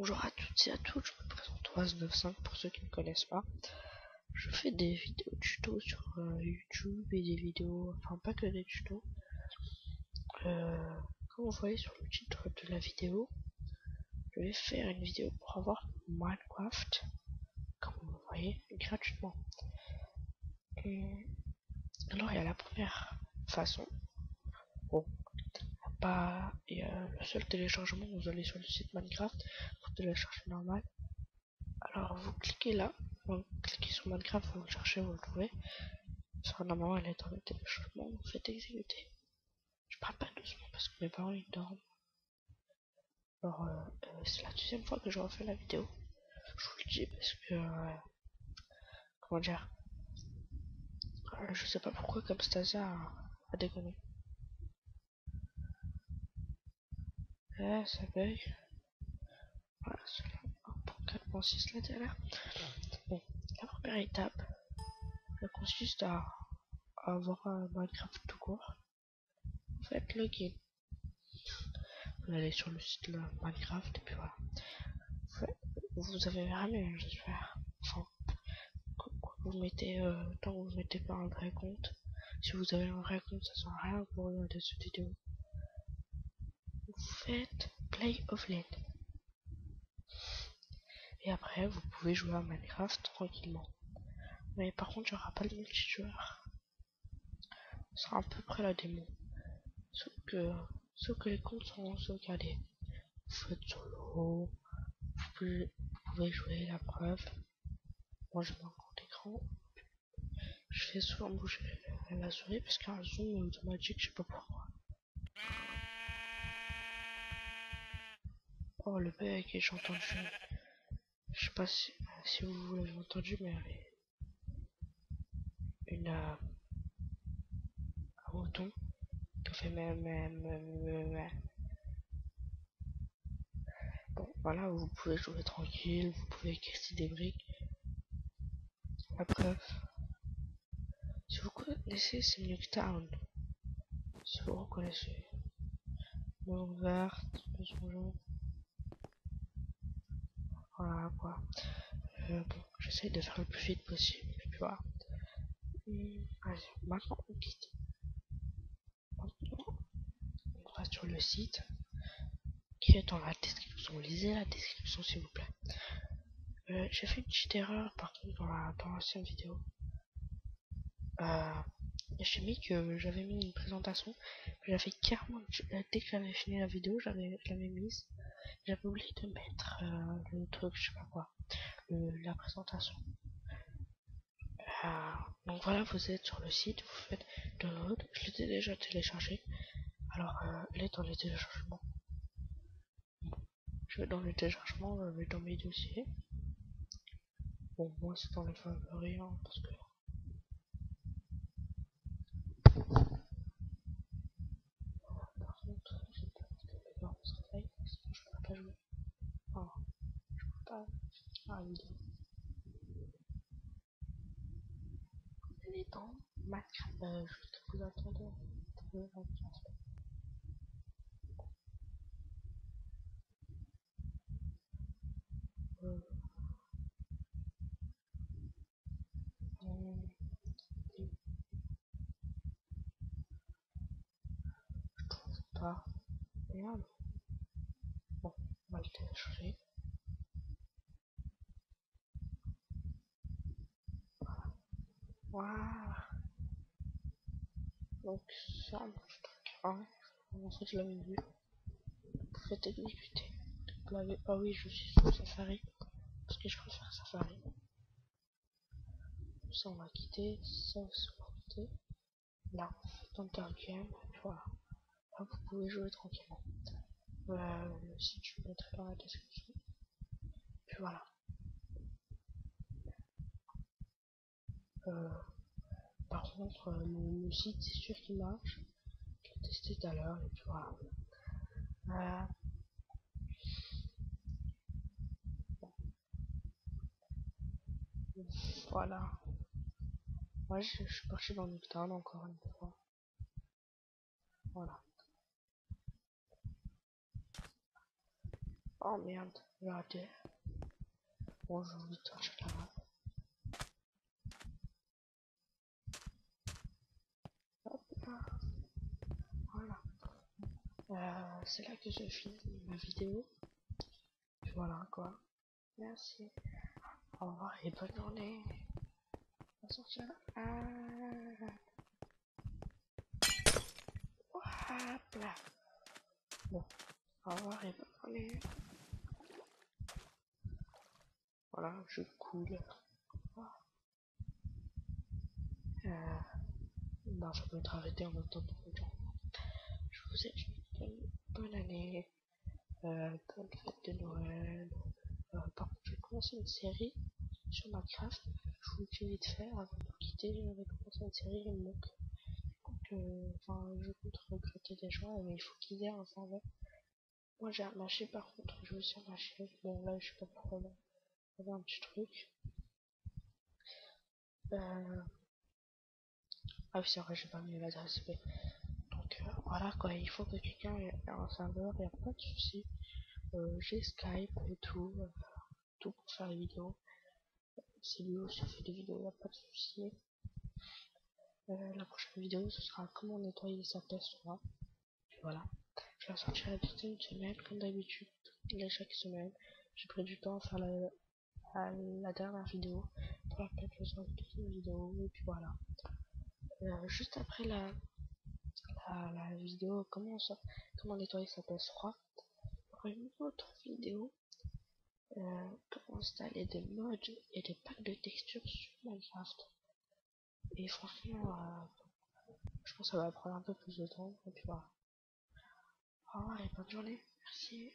Bonjour à toutes et à tous, je me présente Oaz95 pour ceux qui ne me connaissent pas. Je fais des vidéos tutos sur euh, YouTube et des vidéos, enfin pas que des tutos. Euh, comme vous voyez sur le titre de la vidéo, je vais faire une vidéo pour avoir Minecraft, comme vous voyez, gratuitement. Alors il y a la première façon. Bon, pas et euh, le seul téléchargement vous allez sur le site Minecraft pour télécharger normal alors vous cliquez là. Vous cliquez sur Minecraft vous le cherchez vous le trouvez. Normalement elle est dans le téléchargement vous faites exécuter. Je parle pas doucement parce que mes parents ils dorment. Alors euh, euh, c'est la deuxième fois que je refais la vidéo. Je vous le dis parce que comment dire je sais pas pourquoi comme Stasia a, a déconné. Ça bug. 4.6 là la première étape, consiste à, avoir un Minecraft tout court. Vous faites login. Vous allez sur le site de Minecraft et puis voilà. Vous, avez rien, j'espère. Enfin, vous mettez, euh, tant que vous mettez pas un vrai compte. Si vous avez un vrai compte, ça sert à rien pour regarder cette vidéo faites Play of Land. Et après, vous pouvez jouer à Minecraft tranquillement. Mais par contre, il n'y aura pas le multijoueur. Ce sera à peu près la démo. Sauf que, sauf que les comptes sont sauvegardés. Vous faites solo. Vous pouvez, jouer la preuve. Moi, j'ai mon compte écran. Je fais souvent bouger la souris parce qu'un zoom automatique, je sais pas pourquoi. Oh le bec, j'ai entendu. Je sais pas si, si vous l'avez entendu, mais une euh, un mouton qui fait même, Bon, voilà, vous pouvez jouer tranquille, vous pouvez casser des briques. Preuve. Si vous connaissez, c'est Nuketown. Si vous reconnaissez. Mon vert, jaune. Quoi. Euh, bon, j'essaie de faire le plus vite possible. Et. Hum, maintenant on quitte. On va sur le site qui est dans la description. Lisez la description s'il vous plaît. Euh, j'ai fait une petite erreur par contre dans la dans vidéo. Euh, j'ai mis que j'avais mis une présentation, j'avais carrément dès que j'avais fini la vidéo, j'avais mise j'avais oublié de mettre euh, le truc, je sais pas quoi, la présentation. Euh, donc voilà, vous êtes sur le site, vous faites download, je l'ai déjà téléchargé. Alors, euh, elle est dans les téléchargements. Je vais dans les téléchargements, je vais dans mes dossiers. Bon, moi c'est dans les favoris, hein, parce que Elle est dans Minecraft. Euh, juste vous attendez. Euh. Je trouve pas. Va le télécharger. Waouh. Donc ça marche très bien. En fait, je l'avais vu. Vous faites exécuter. Ah oui, je suis sur Safari. Parce que je préfère Safari. Ça, on va quitter. Ça, on va quitter. Là, dans Game. Voilà. Là, vous pouvez jouer tranquillement. Voilà, le site, je mettrai dans la description. Puis voilà. Euh, par contre, euh, le, site, c'est sûr qu'il marche. Je l'ai testé tout à l'heure et puis voilà. Voilà. Moi, je, suis parti dans Nuketown encore une fois. Voilà. Oh merde, j'ai raté. Bon, de torcher la map. Hop là. Voilà. Euh, c'est là que je finis ma vidéo. voilà quoi. Merci. Au revoir et bonne journée. On sortir. Ah. Hop là. Bon. Au revoir et bonne Voilà, je coule. Euh, je peux être arrêté en même temps. Je vous souhaite une bonne, année, euh, bonne fête de Noël. Euh, par contre, je vais commencer une série sur Minecraft. Je vous dis vite fait avant de quitter. Je vais commencer une série donc, euh, enfin, je compte recruter des gens, mais il faut qu'ils aient un serveur. Moi j'ai un marché par contre, je aussi un marché. Bon là je sais pas pourquoi un petit truc. Euh... Ah oui, c'est vrai, j'ai pas mis l'adresse Donc euh, voilà quoi, il faut que quelqu'un ait un serveur, il a pas de souci. Euh, j'ai Skype et tout, euh, tout pour faire les vidéos. Si lui aussi fait des vidéos, il a pas de souci. la prochaine vidéo, ce sera comment nettoyer sa PS3. voilà. Vais sortir la une semaine, comme d'habitude, chaque semaine. J'ai pris du temps à faire la, dernière vidéo pour laquelle je sors une vidéo et puis voilà. Euh, juste après la, vidéo comment comment nettoyer sa PS3 il une autre vidéo euh, comment installer des mods et des packs de textures sur Minecraft. Et franchement euh, je pense que ça va prendre un peu plus de temps et puis voilà au revoir et bonne journée. Merci